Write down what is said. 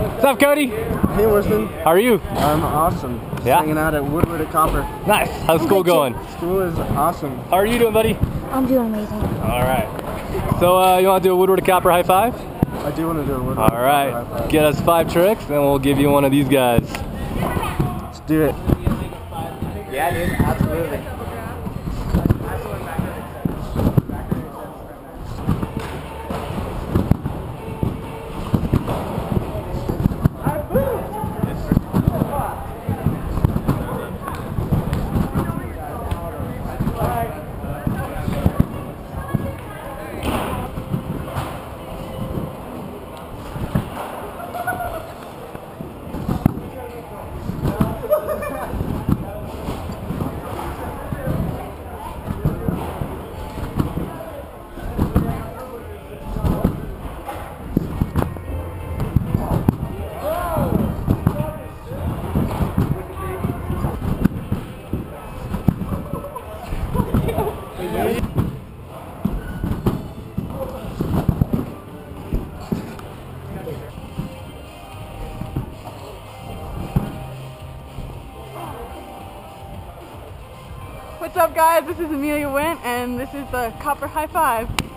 What's up, Cody? Hey, Winston. How are you? I'm awesome. Just Yeah? hanging out at Woodward at Copper. Nice. How's school going? School is awesome. How are you doing, buddy? I'm doing amazing. All right. So, uh, you want to do a Woodward to Copper high five? I do want to do a Woodward. All right. Get us five tricks, and we'll give you one of these guys. Let's do it. Yeah, dude. Absolutely. What's up guys, this is Emilia Wint and this is the Copper High Five.